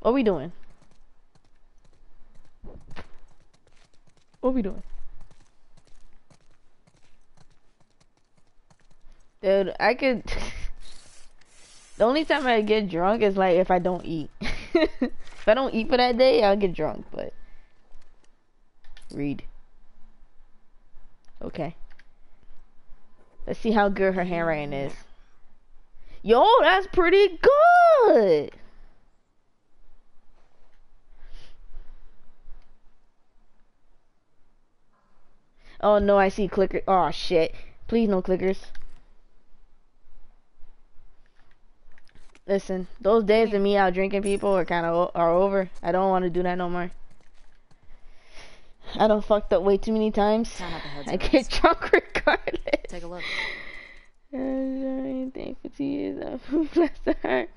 What we doing? What we doing? Dude, I could. the only time I get drunk is like if I don't eat. if I don't eat for that day, I'll get drunk. But read. Okay. Let's see how good her handwriting is. Yo, that's pretty good. Oh no, I see clicker. Oh shit. Please no clickers. Listen, those days of me out drinking people are kind of are over. I don't want to do that no more. I don't fucked up way too many times. I get drunk regardless. Take a look. Anything for two years, bless the heart.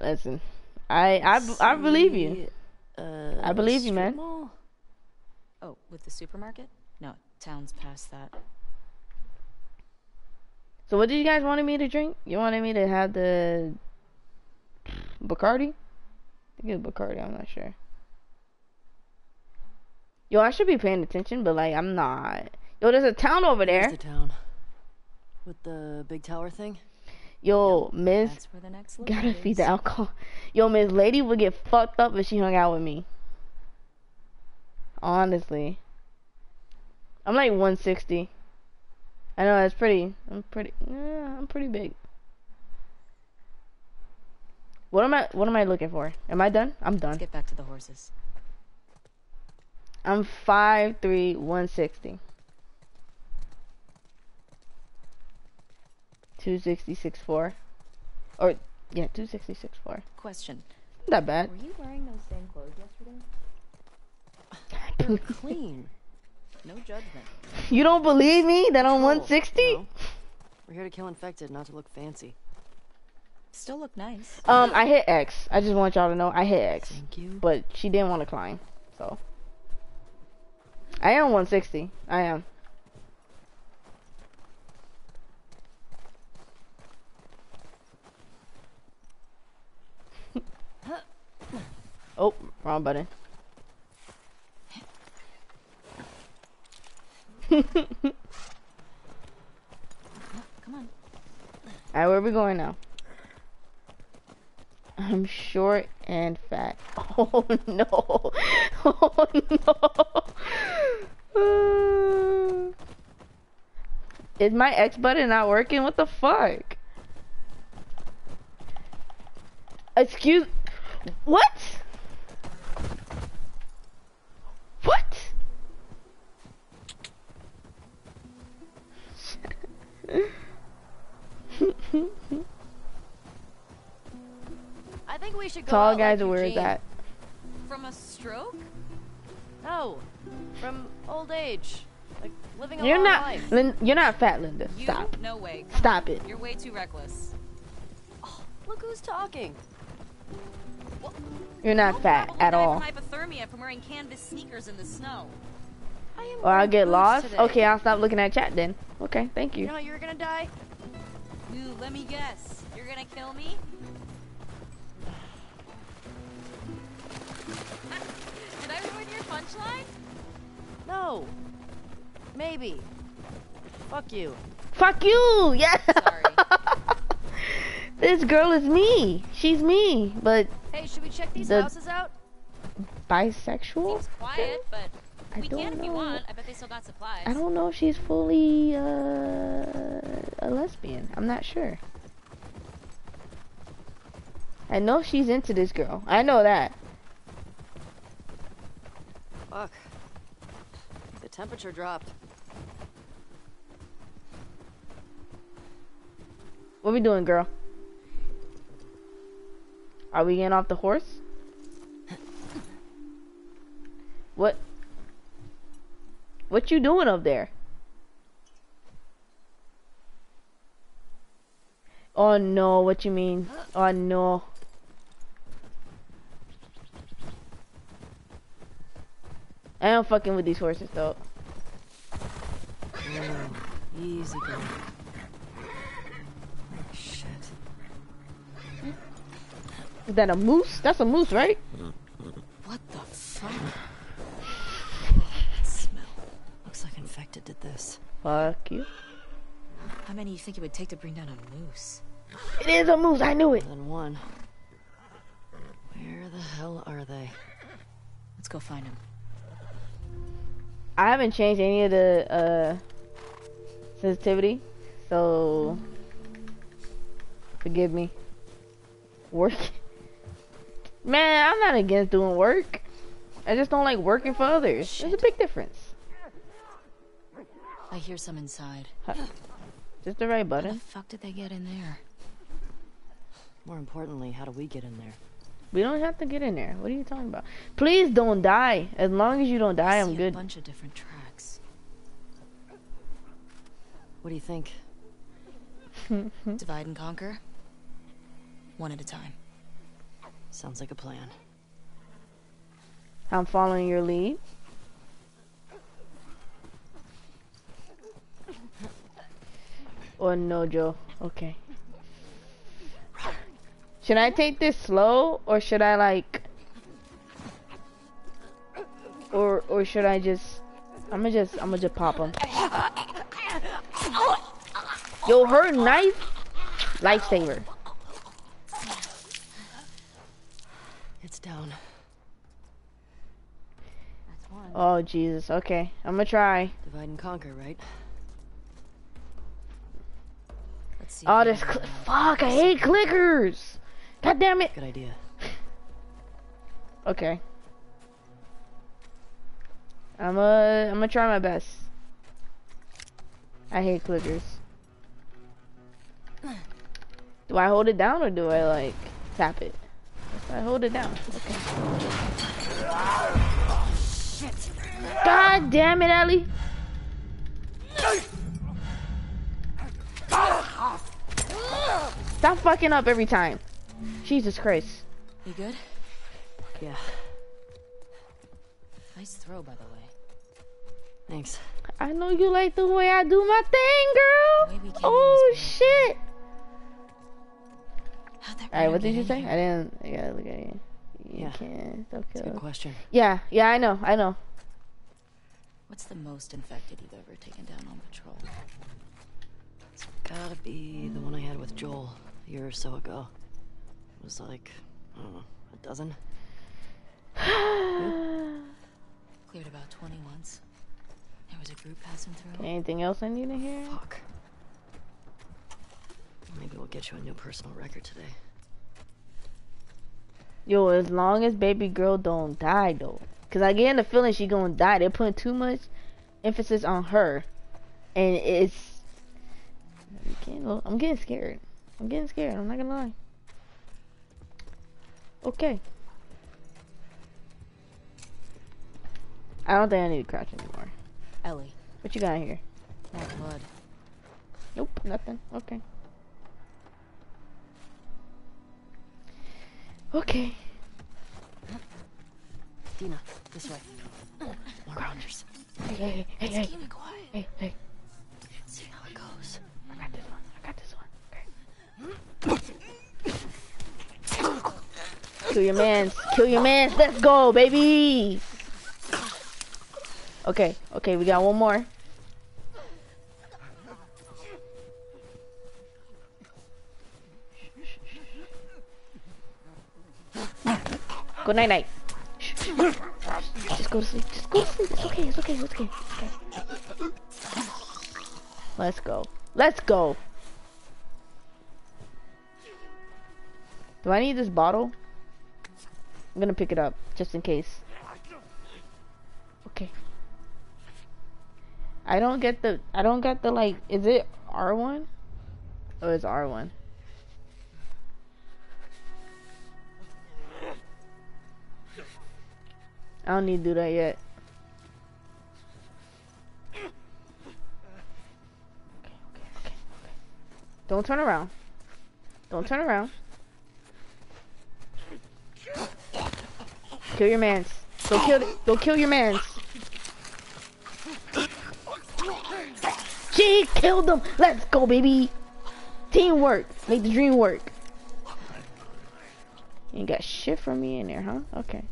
Listen, I I I believe you. Uh, I believe you, man. mall? Oh, with the supermarket? No, town's past that. So what did you guys wanted me to drink? You wanted me to have the Bacardi? I think it's Bacardi, I'm not sure. Yo, I should be paying attention, but like I'm not. Yo, there's a town over there. Here's the town. With the big tower thing? Yo, Miss That's where the next gotta feed the alcohol. Yo, Miss Lady would get fucked up if she hung out with me. Honestly. I'm like 160. I know that's pretty. I'm pretty. Yeah, I'm pretty big. What am I? What am I looking for? Am I done? I'm Let's done. get back to the horses. I'm five three, 160. 266 4. Or yeah, 266 4. Question. Not bad. Were you wearing those same clothes yesterday? They're clean. No judgment. You don't believe me that I'm 160? you know? We're here to kill infected, not to look fancy. Still look nice. Um, I hit X. I just want y'all to know I hit X. Thank you. But she didn't want to climb, so. I am 160. I am. Oh, wrong button. Come on. Alright, where are we going now? I'm short and fat. Oh no. Oh no. Is my X button not working? What the fuck? Excuse What? What? Tall out guys like are where is that? From a stroke? No, from old age. Like living a You're long not life. Lin- you're not fat, Linda. You? Stop. No way. Come Stop on. it. You're way too reckless. Oh, Look who's talking. You're not You'll fat at all. From hypothermia from wearing canvas sneakers in the snow. I am Or I'll get lost. today. Okay, I'll stop looking at chat then. Okay, thank You you. know you're gonna die? Ooh, let me guess. You're gonna kill me? Punchline? No. Maybe. Fuck you. Fuck you! Yeah. Sorry. this girl is me. She's me, but Hey, should we check these The- houses out? bisexual. Seems quiet, but I we don't can if you know. want. I bet they still got supplies. I don't know if she's fully uh, a lesbian. I'm not sure. I know she's into this girl. I know that. Fuck. The temperature dropped. What we doing, girl? Are we getting off the horse? What? What you doing up there? Oh no, what you mean? Oh no. I am fucking with these horses though. Mm, easy girl. Shit. Is that a moose? That's a moose, right? What the fuck? That smell. Looks like infected did this. Fuck you. How many you think it would take to bring down a moose? It is a moose. I knew it. More than one. Where the hell are they? Let's go find him. I haven't changed any of the uh, sensitivity, so forgive me. Work, man. I'm not against doing work. I just don't like working for others. There's a big difference. I hear some inside. Just the right button. How the fuck did they get in there? More importantly, how do we get in there? We don't have to get in there. What are you talking about? Please don't die. As long as you don't die, I I'm see a good. bunch of different tracks. What do you think? Divide and conquer. One at a time. Sounds like a plan. I'm following your lead. Or no, Joe. Okay. Should I take this slow, or should I like, or or should I just? I'm gonna just I'm gonna just pop him. Yo, her knife, lifesaver. It's down. That's one. Oh Jesus. Okay, I'm gonna try. Divide and conquer, right? Let's see. Oh, this fuck! I hate clickers. God damn it. Good idea. Okay. I'm uh, I'm gonna try my best. I hate clickers. Do I hold it down or do I like tap it? I hold it down. Okay. God damn it, Ellie. Stop fucking up every time. Jesus Christ. You good? Yeah, Nice throw, by the way. thanks. I know you like the way I do my thing, girl. Way we came in Oh shit! All right, what did you say? here? I didn't. I gotta look at you. You Yeah. can't. Don't It's a good question. Yeah, yeah, I know, I know. What's the most infected you've ever taken down on patrol? It's gotta be the one I had with Joel a year or so ago. It was like, I don't know, a dozen? Cleared about 20 once. There was a group passing through. Anything else I need to hear? Fuck. Maybe we'll get you a new personal record today. Yo, as long as baby girl don't die though, cause I get in the feeling she gonna die. They're putting too much emphasis on her, and it's. I'm getting, I'm getting scared. I'm getting scared. I'm not gonna lie. Okay. I don't think I need to crouch anymore. Ellie, What you got here? more blood. Nope, nothing. Okay. Okay. Dina, this way. More rounders. Hey, hey, hey, hey, Keep it quiet. hey, hey. See how it goes. I got this one. I got this one. Okay. Kill your mans. Kill your mans. Let's go, baby. Okay, okay, we got one more. Good night, night. Just go to sleep. Just go to sleep. It's okay. It's okay. It's okay. It's okay. Let's go. Let's go. Do I need this bottle? I'm gonna pick it up just in case. Okay. I don't get the I don't get the like is it R1? Oh it's R1. I don't need to do that yet. Okay, okay, okay, okay. Don't turn around. Don't turn around. Kill your mans. Go kill. Go kill your mans. She killed them. Let's go, baby. Teamwork. Make the dream work. You got shit from me in there, huh? Okay.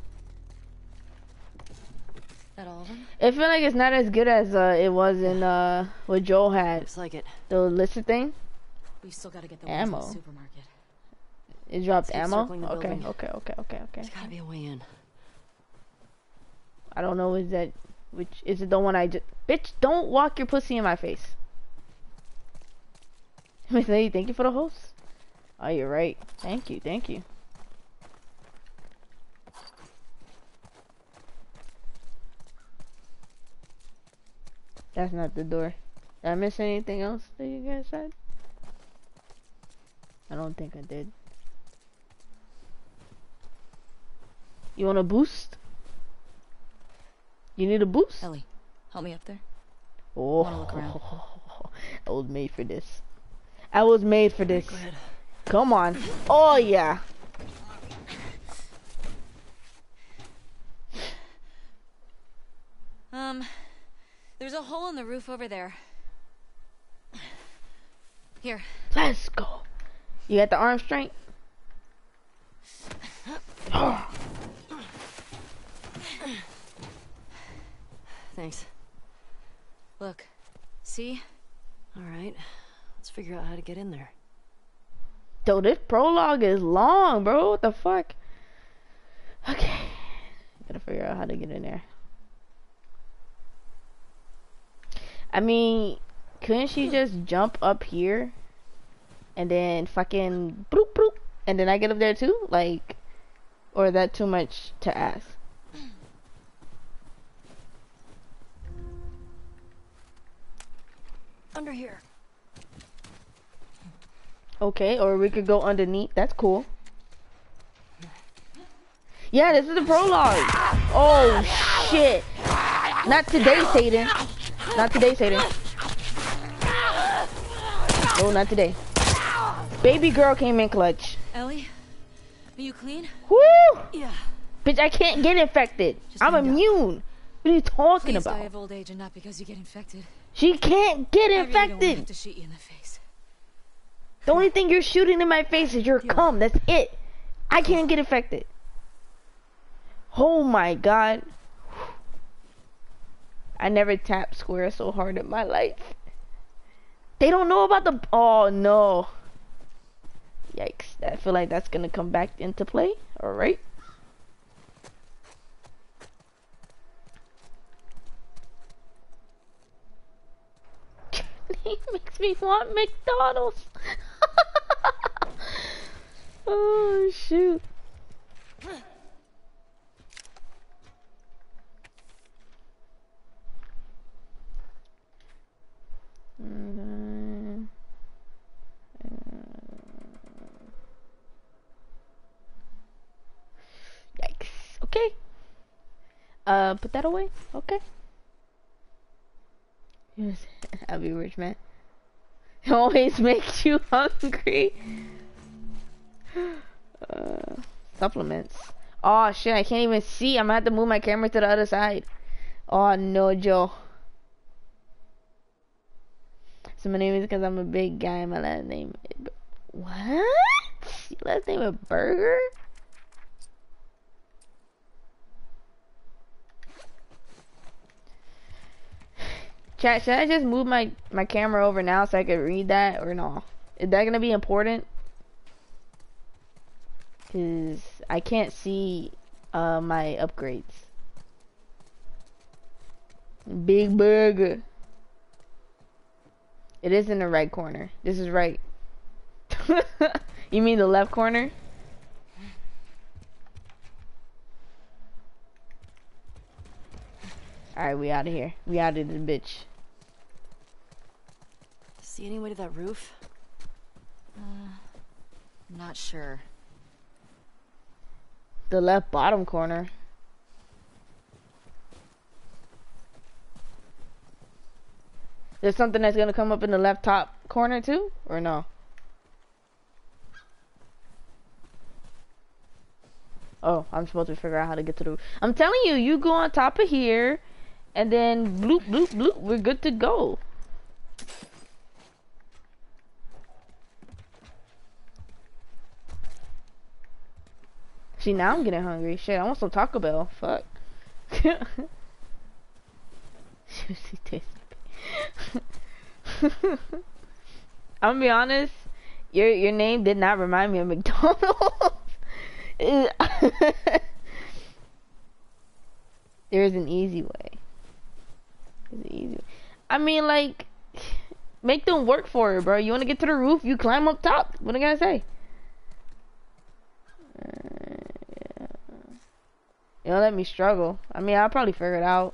That all of them? I feel like it's not as good as uh, it was in uh, what Joel had. Looks like it. The illicit thing. We still gotta get the Ammo. the supermarket. It dropped ammo. Okay, okay, okay, okay, okay. There's gotta be a way in. I don't know. Is that which? Is it the one I just? Bitch, don't walk your pussy in my face. Miss thank you for the host. Oh, you're right. Thank you, thank you. That's not the door. Did I miss anything else that you guys said? I don't think I did. You want a boost? You need a boost? Ellie, help me up there. Oh, wanna look around. I was made for this. I was made for this. Come on. Oh yeah. Um, there's a hole in the roof over there. Here, Let's go. You got the arm strength? Thanks. look. See? Alright. Let's figure out how to get in there. Yo, this prologue is long, bro. What the fuck? Okay. Gotta figure out how to get in there. I mean, couldn't she just jump up here and then fucking bloop bloop and then I get up there too? Like, or is that too much to ask? Under here. Okay, or we could go underneath. That's cool. Yeah, this is the prologue. Oh shit! Not today, Satan. Not today, Satan. No, not today. Baby girl came in clutch. Ellie? Are you clean? Woo! Yeah. Bitch, I can't get infected. Just I'm calm down. immune. What are you talking Please die about? of old age and not because you get infected. She can't get I really don't to infected. to shoot you in the face. The only thing you're shooting in my face is your cum. That's it. I can't get infected. Oh my god. I never tapped square so hard in my life. They don't know about the. Oh no. Yikes. I feel like that's gonna come back into play. Alright. He makes me want McDonald's. oh shoot. Yikes. Okay. Uh, put that away. Okay. Yes, I'll be rich, man. It always makes you hungry. Uh, supplements. Oh shit, I can't even see. I'm gonna have to move my camera to the other side. Oh no, Joe. So my name is because I'm a big guy. My last name. What? Your last name is Burger? Chat, should I just move my, my camera over now so I can read that or no? Is that gonna be important? Cause I can't see uh my upgrades. Big burger. It is in the right corner. This is right. you mean the left corner? Alright, we out of here. We out of this bitch. See any way to that roof? Uh, not sure. The left bottom corner. There's something that's gonna come up in the left top corner too, or no? Oh, I'm supposed to figure out how to get to the. I'm telling you, you go on top of here, and then bloop bloop bloop. We're good to go. See, now I'm getting hungry. Shit, I want some Taco Bell. Fuck. I'm gonna be honest. Your your name did not remind me of McDonald's. There's an easy way. An easy. I mean, like, make them work for it, bro. You want to get to the roof? You climb up top. What am I gonna say? Uh. You don't let me struggle. I mean, I'll probably figure it out.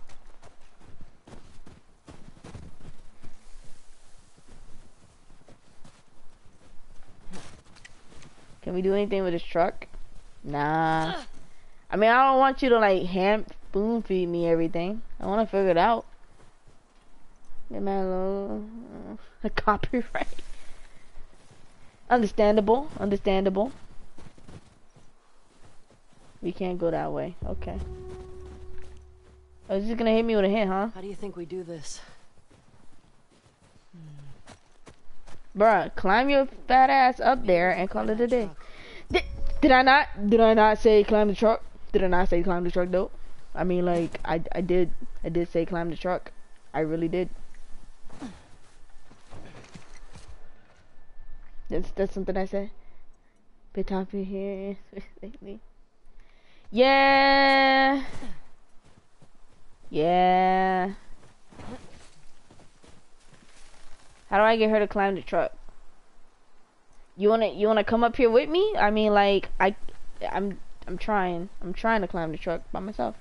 Can we do anything with this truck? Nah. I mean, I don't want you to like hand spoon feed me everything. I want to figure it out. Get little uh, copyright. Understandable. Understandable. We can't go that way. Okay. Oh, is just gonna hit me with a hint, huh? How do you think we do this? Bruh, climb your fat ass up there and call it a day. Did, did I not? Did I not say climb the truck? Did I not say climb the truck though? I mean, like, I, I did. I did say climb the truck. I really did. That's, that's something I said. Bit top here. lately. Yeah. Yeah. How do I get her to climb the truck? You wanna you wanna come up here with me? I mean like I I'm I'm trying. I'm trying to climb the truck by myself.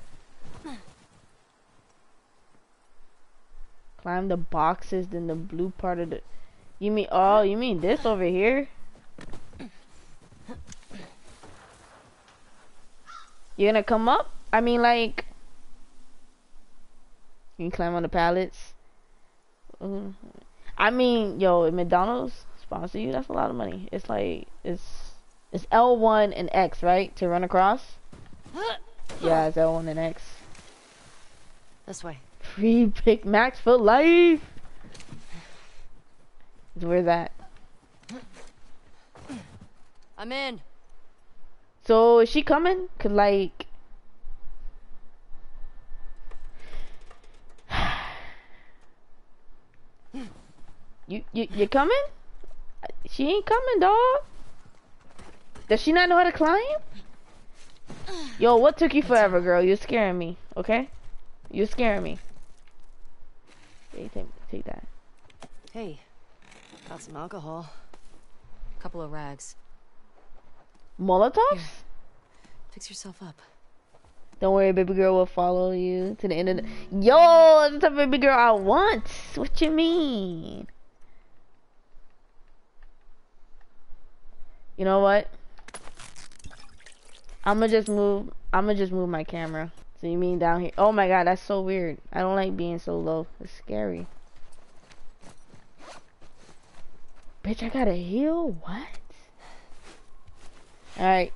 Climb the boxes then the blue part of the You mean oh you mean this over here? You gonna come up? I mean like You can climb on the pallets. Mm. I mean, yo, if McDonald's sponsor you, that's a lot of money. It's like it's it's L one and X, right? To run across? Yeah, it's L one and X. This way. Free Big Macs for life. Where's that? I'm in. So is she coming? Cause like You you you coming? She ain't coming, dog. Does she not know how to climb? Yo, what took you forever, girl? You're scaring me, okay? You're scaring me. Hey, take, take that. Hey, some alcohol. A Couple of rags. Molotovs? Fix yourself up. Don't worry, baby girl will follow you to the end of the. Yo, that's the type of baby girl I want. What you mean? You know what? I'ma just move. I'ma just move my camera. So you mean down here? Oh my god, that's so weird. I don't like being so low. It's scary. Bitch, I gotta heal? What? Alright.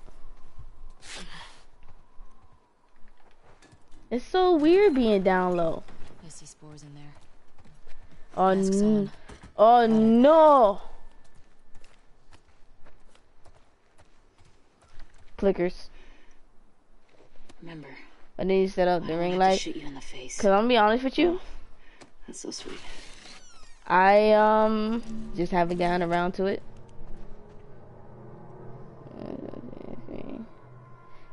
It's so weird being down low. I see spores in there. Oh, Masks oh no. Clickers. Remember, I need to set up the ring light. shoot you in the face. Cause I'm gonna be honest with you, That's so sweet. I um just haven't gotten around to it.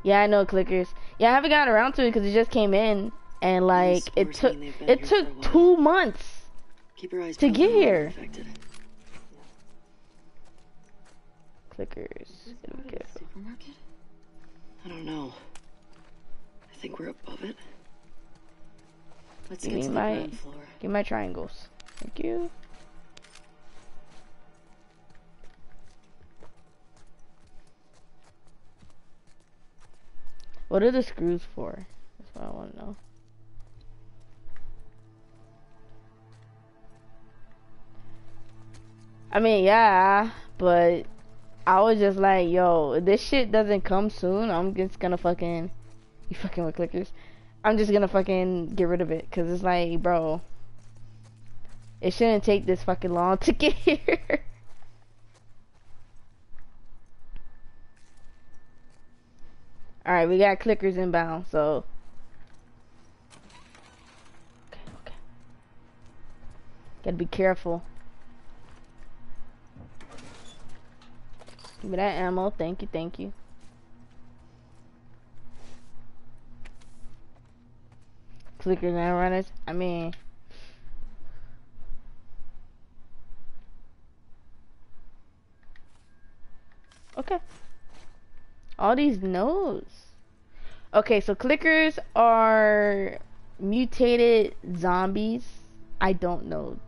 Yeah, I know clickers. Yeah, I haven't gotten around to it because it just came in, and like it took mean they've been it took for a while. two months. Keep your eyes To get here. Clickers. Supermarket? I don't know. I think we're above it. Let's You get to the my- ground floor. Give my triangles. Thank you. What are the screws for? That's what I want to know. I mean, yeah, but I was just like, yo, this shit doesn't come soon, I'm just gonna fucking, you fucking with clickers. I'm just gonna fucking get rid of it, cause it's like, bro, it shouldn't take this fucking long to get here. All right, we got clickers inbound, so. Okay, okay. Gotta be careful. Give me that ammo. Thank you, thank you. Clickers and runners. I mean. Okay. All these nodes. Okay, so clickers are mutated zombies. I don't know.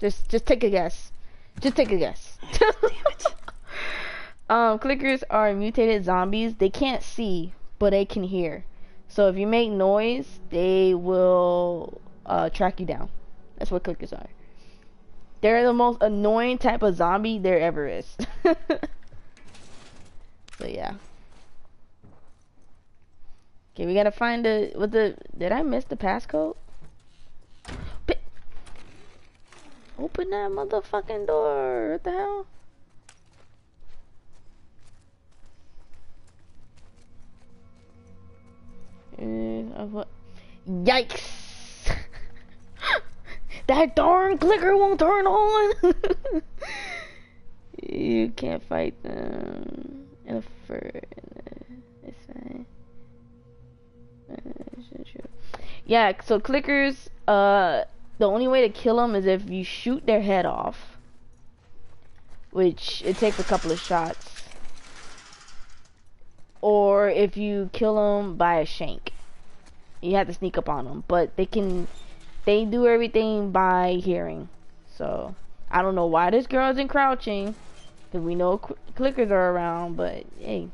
Just just take a guess. Just take a guess. um clickers are mutated zombies. They can't see, but they can hear. So if you make noise, they will uh, track you down. That's what clickers are. They're the most annoying type of zombie there ever is. so yeah. Okay, we gotta find the with the. Did I miss the passcode? Open that motherfucking door! What the hell? Uh, what? Yikes! That darn clicker won't turn on! you can't fight them in a fur. It's fine. Yeah, so clickers, uh, the only way to kill them is if you shoot their head off. Which, it takes a couple of shots. Or if you kill them by a shank. You have to sneak up on them. But they can, they do everything by hearing. So, I don't know why this girl isn't crouching. Because we know clickers are around, but hey.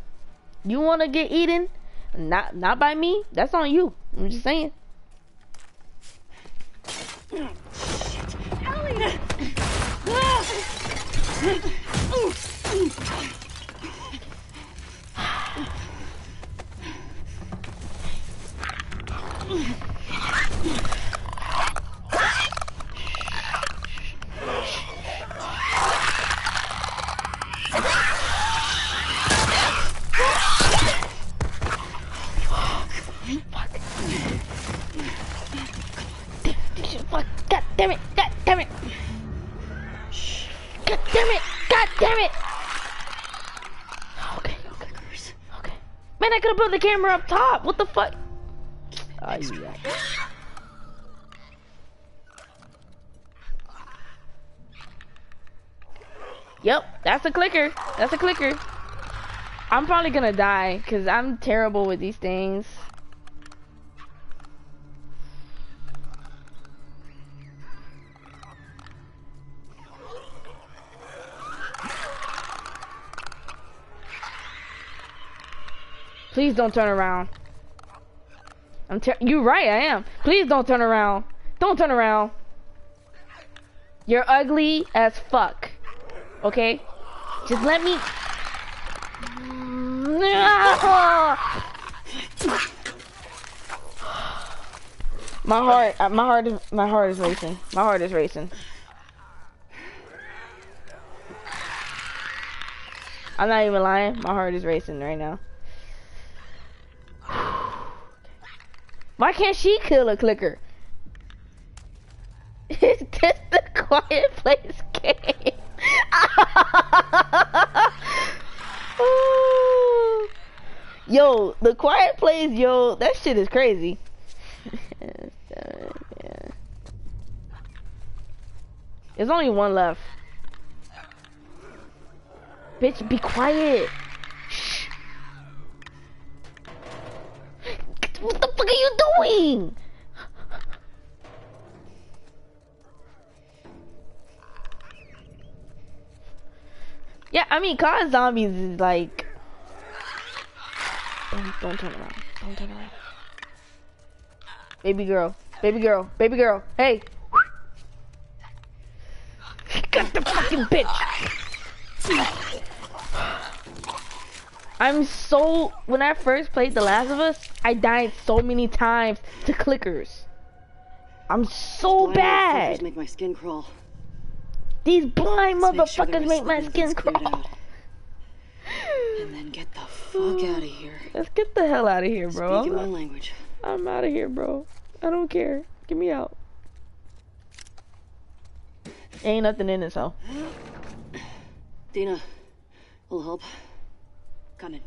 You want to get eaten? Not not by me. That's on you. I'm just saying. Fuck. Could have put the camera up top. What the fuck? Oh, yeah. Yep, that's a clicker. That's a clicker. I'm probably gonna die because I'm terrible with these things. Please don't turn around. I'm ter- you right, I am. Please don't turn around. Don't turn around. You're ugly as fuck. Okay? Just let me My heart, uh, my heart my heart is racing. My heart is racing. I'm not even lying. My heart is racing right now. Why can't she kill a clicker? Is this the quiet place game? yo, the quiet place, yo, that shit is crazy. There's only one left. Bitch, be quiet. Fuck are you doing? Yeah, I mean, COD Zombies is like... Don't, don't turn around. Don't turn around. Baby girl. Baby girl. Baby girl. Hey. Got the fucking bitch. I'm so... When I first played The Last of Us, I died so many times to clickers. I'm so Blinding bad. make my skin crawl. These blind Let's make sure motherfuckers make my skin crawl. And then get the fuck out of here. Let's get the hell out of here, bro. Speaking my I'm, language. I'm out of here, bro. I don't care. Get me out. Ain't nothing in this hole. Dina, will help. Coming.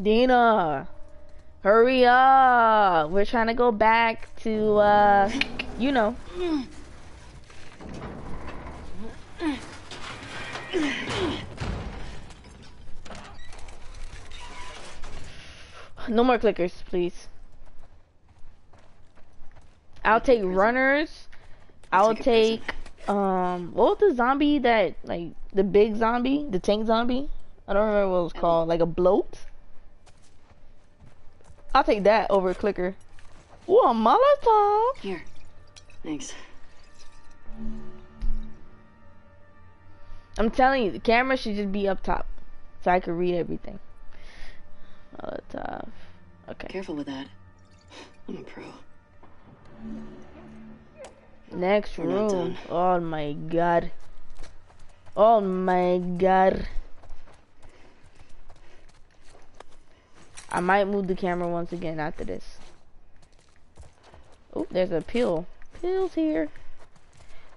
Dina, hurry up. We're trying to go back to, uh, you know. No more clickers, please. I'll take runners. I'll take take, um, what was the zombie that, like, the big zombie? The tank zombie? I don't remember what it was called. Like a bloat? I'll take that over a clicker. Ooh, a Molotov. Here. Thanks. I'm telling you, the camera should just be up top. So I can read everything. Molotov. Okay. Careful with that. I'm a pro. Next We're room. Oh my god. Oh my god. I might move the camera once again after this. Oh, there's a pill. Pills here.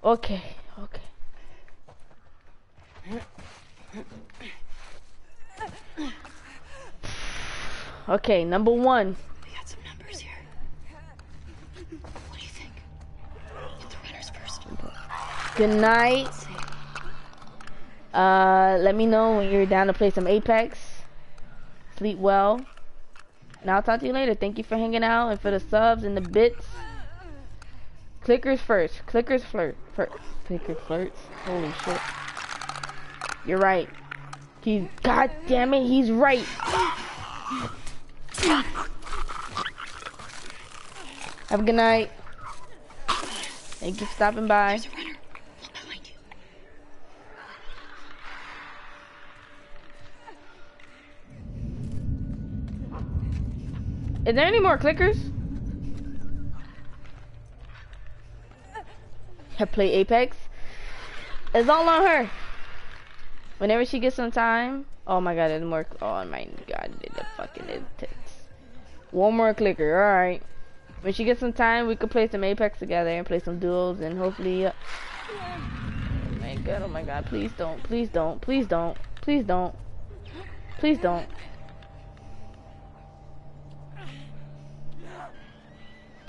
Okay, okay. Okay, number one. We got some numbers here. What do you think? Get the runners first. Good night. Uh, let me know when you're down to play some Apex. Sleep well. And I'll talk to you later. Thank you for hanging out and for the subs and the bits. Clickers first. Clickers flirt. First. Clicker flirts. Holy shit. You're right. He's. God damn it, he's right. Have a good night. Thank you for stopping by. Is there any more clickers? I play Apex. It's all on her. Whenever she gets some time. Oh my god, there's more. Oh my god, the fucking tits. One more clicker, alright. When she gets some time, we could play some Apex together and play some duels and hopefully. Uh... Oh my god, oh my god, please don't, please don't, please don't, please don't, please don't.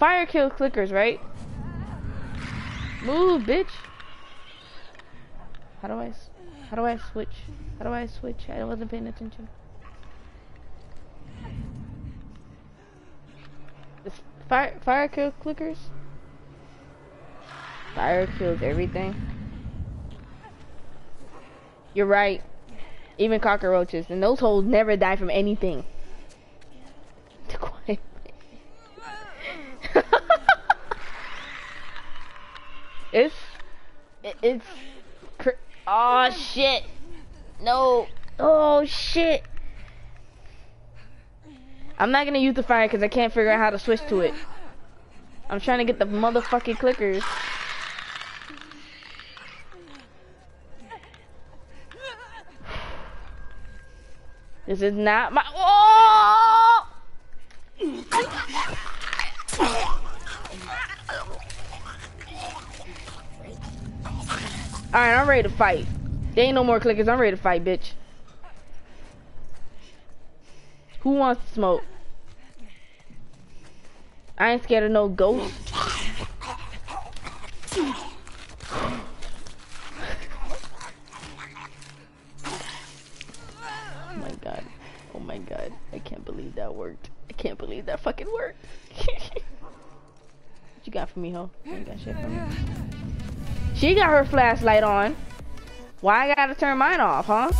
Fire kills clickers, right? Move, bitch. How do I, how do I switch? How do I switch? I wasn't paying attention. Fire, fire kills clickers. Fire kills everything. You're right. Even cockroaches, and those holes never die from anything. Quiet. It's it's oh shit. No. Oh shit. I'm not gonna use the fire because I can't figure out how to switch to it. I'm trying to get the motherfucking clickers. This is not my oh Alright, I'm ready to fight. There ain't no more clickers. I'm ready to fight, bitch. Who wants to smoke? I ain't scared of no ghost. Oh my god. Oh my god. I can't believe that worked. I can't believe that fucking worked. what you got for me, ho? You got shit for me. She got her flashlight on. Why I gotta turn mine off, huh?